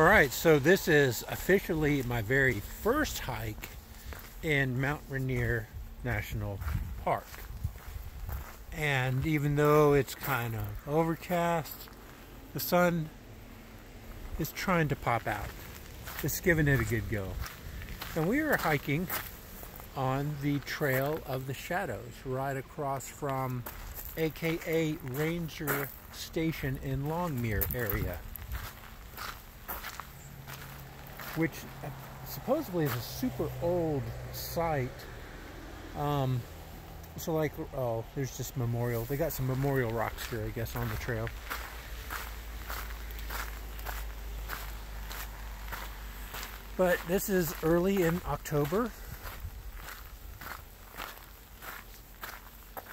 All right, so this is officially my very first hike in Mount Rainier National Park. And even though it's kind of overcast, the sun is trying to pop out. It's giving it a good go. And we are hiking on the Trail of the Shadows, right across from AKA Ranger Station in Longmire area which supposedly is a super old site. Um, so like, oh, there's just memorial. They got some memorial rocks here, I guess, on the trail. But this is early in October.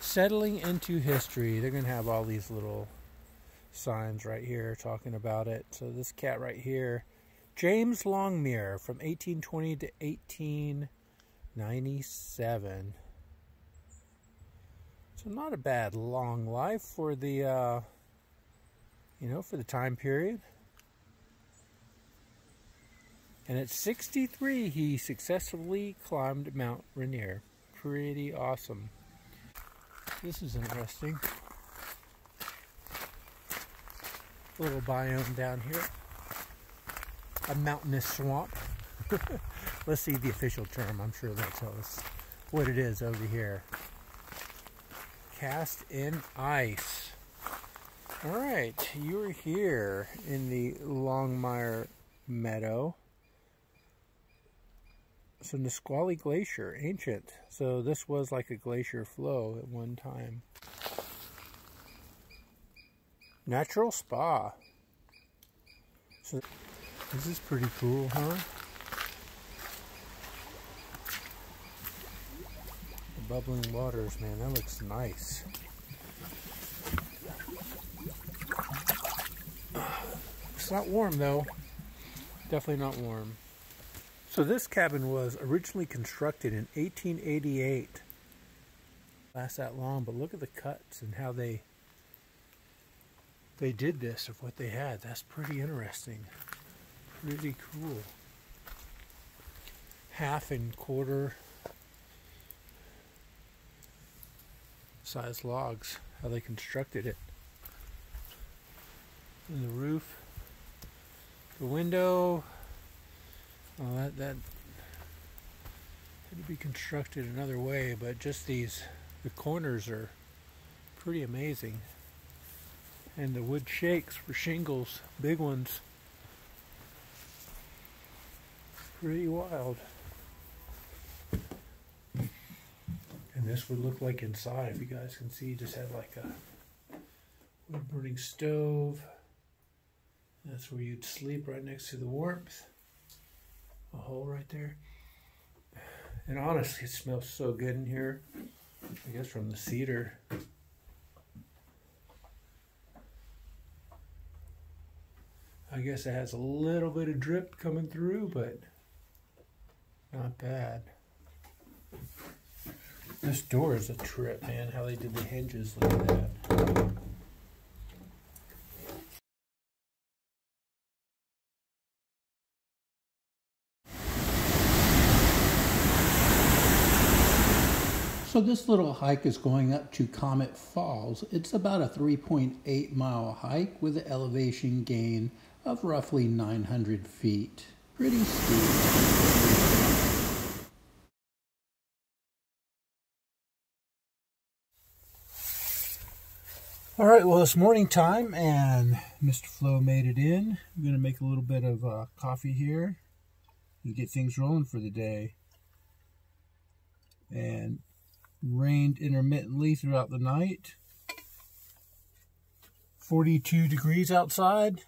Settling into history. They're going to have all these little signs right here talking about it. So this cat right here James Longmire from 1820 to 1897. So not a bad long life for the, uh, you know, for the time period. And at 63, he successfully climbed Mount Rainier. Pretty awesome. This is interesting. A little biome down here a mountainous swamp. Let's see the official term. I'm sure us what it is over here. Cast in ice. All right, you're here in the Longmire Meadow. So Nisqually Glacier, ancient. So this was like a glacier flow at one time. Natural spa. So this is pretty cool, huh? The bubbling waters, man, that looks nice. It's not warm though. Definitely not warm. So this cabin was originally constructed in 1888. Last that long, but look at the cuts and how they they did this of what they had. That's pretty interesting really cool. Half and quarter size logs, how they constructed it. And the roof, the window, well that, that had to be constructed another way, but just these, the corners are pretty amazing. And the wood shakes for shingles, big ones. Pretty wild. And this would look like inside, if you guys can see, just had like a wood burning stove. That's where you'd sleep right next to the warmth. A hole right there. And honestly, it smells so good in here. I guess from the cedar. I guess it has a little bit of drip coming through, but not bad. This door is a trip, man. How they did the hinges. At that. So this little hike is going up to Comet Falls. It's about a 3.8 mile hike with an elevation gain of roughly 900 feet. Pretty steep. All right, well, it's morning time and Mr. Flo made it in. I'm going to make a little bit of uh, coffee here and get things rolling for the day. And rained intermittently throughout the night. 42 degrees outside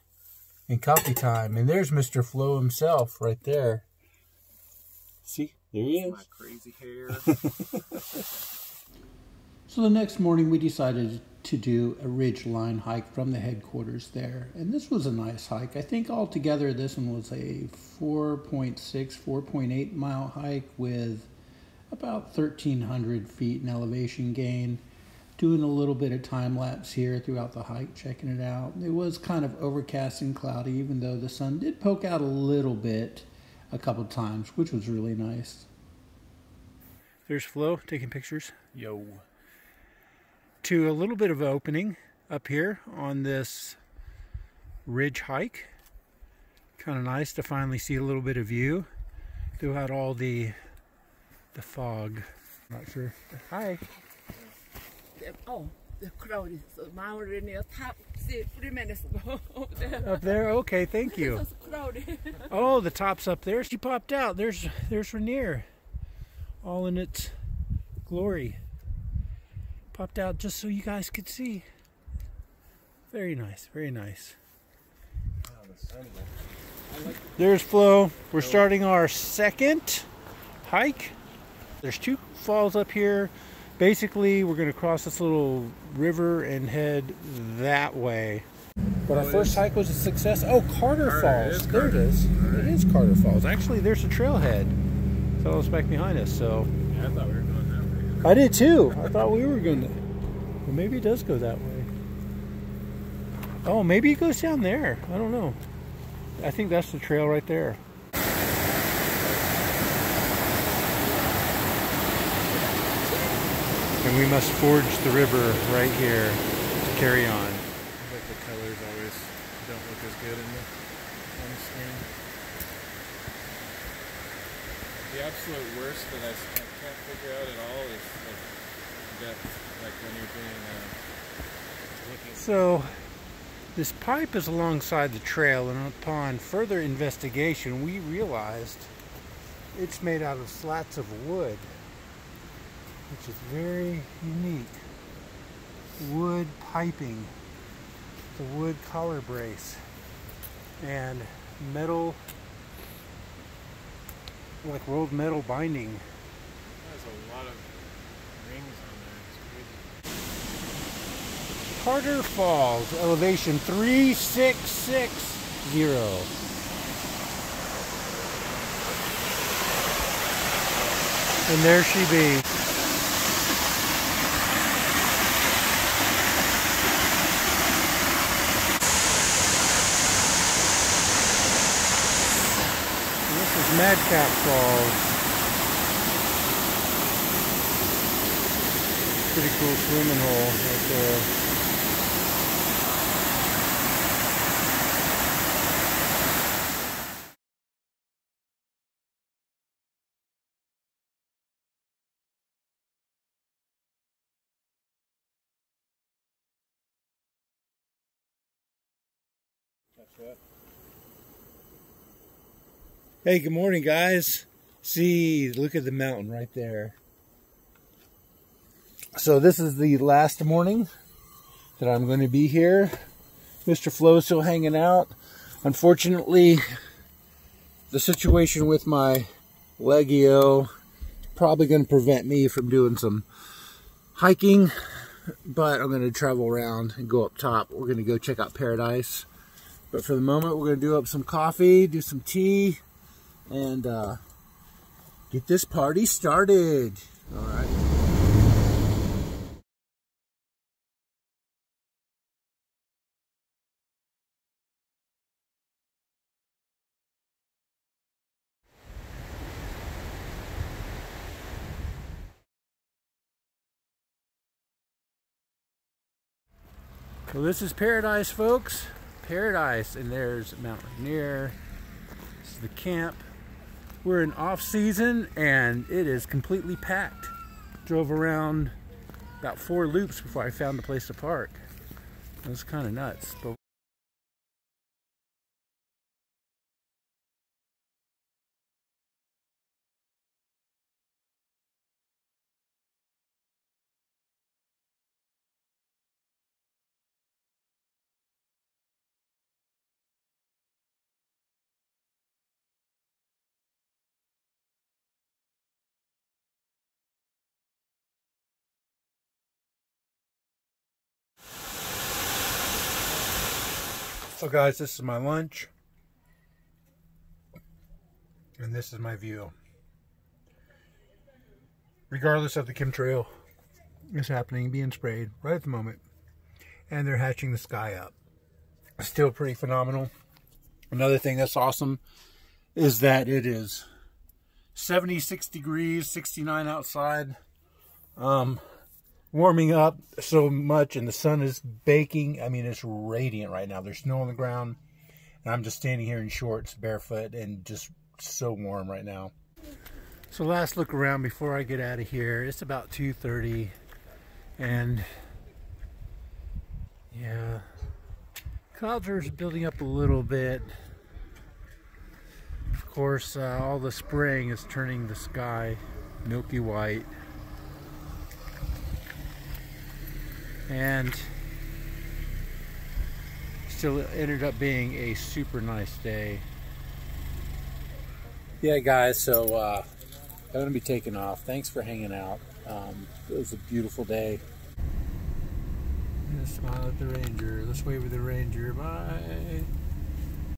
and coffee time. And there's Mr. Flo himself right there. See, there he is. My crazy hair. so the next morning we decided to do a ridge line hike from the headquarters there. And this was a nice hike. I think altogether this one was a 4.6, 4.8 mile hike with about 1,300 feet in elevation gain. doing a little bit of time lapse here throughout the hike, checking it out. It was kind of overcast and cloudy, even though the sun did poke out a little bit a couple times, which was really nice. There's Flo taking pictures. Yo. A little bit of opening up here on this ridge hike. Kind of nice to finally see a little bit of view throughout all the the fog. Not sure. Hi. Oh, the crowd is Mount Rainier top see three minutes ago. Up there? Okay, thank you. Oh, the top's up there. She popped out. There's there's Rainier. All in its glory. Popped out just so you guys could see. Very nice, very nice. There's Flo. We're starting our second hike. There's two falls up here. Basically, we're going to cross this little river and head that way. But our first hike was a success. Oh, Carter, Carter, Falls. there it Carter. is. Right. is Carter Falls. Actually, there's a trailhead. So it's back behind us. So Yeah, I thought we were going that way. I did too. I thought we were going to. Well, maybe it does go that way. Oh, maybe it goes down there. I don't know. I think that's the trail right there. And we must forge the river right here to carry on. Like the colors always don't look as good in the on the screen. The absolute worst that I, I can't figure out at all is like depth. Like when you're doing uh. So, this pipe is alongside the trail, and upon further investigation, we realized it's made out of slats of wood, which is very unique. Wood piping, the wood collar brace, and metal, like rolled metal binding. There's a lot of rings on there. It's crazy. Carter Falls, elevation 3660. And there she be. And This is Madcap Falls. Pretty cool swimming hole right there. That's what. Hey, good morning, guys. See, look at the mountain right there. So this is the last morning that I'm going to be here. Mr. Flo is still hanging out. Unfortunately, the situation with my Legio probably going to prevent me from doing some hiking, but I'm going to travel around and go up top. We're going to go check out Paradise. But for the moment, we're going to do up some coffee, do some tea, and uh, get this party started. All right. Well, this is Paradise, folks. Paradise, and there's Mount Rainier. This is the camp. We're in off season and it is completely packed. Drove around about four loops before I found a place to park. It was kind of nuts. But So guys, this is my lunch. And this is my view. Regardless of the chemtrail is happening, being sprayed right at the moment. And they're hatching the sky up. Still pretty phenomenal. Another thing that's awesome is that it is 76 degrees, 69 outside. Um, warming up so much and the sun is baking. I mean, it's radiant right now. There's snow on the ground. And I'm just standing here in shorts, barefoot, and just so warm right now. So last look around before I get out of here. It's about 2.30 and yeah, clouds are building up a little bit. Of course, uh, all the spring is turning the sky milky white. And still ended up being a super nice day. Yeah, guys, so uh, I'm going to be taking off. Thanks for hanging out. Um, it was a beautiful day. I'm gonna smile at the ranger. Let's wave at the ranger. Bye.